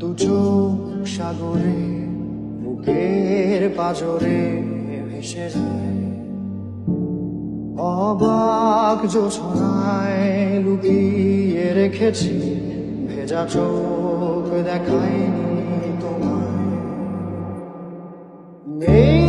দু চোখ সাগরে, বুকের পাজরে ভেসে যায়। অবাক জোছনায় লুকিয়ে রেখেছি, ভেজা চোখ দেখায়নি তোমায়। নেই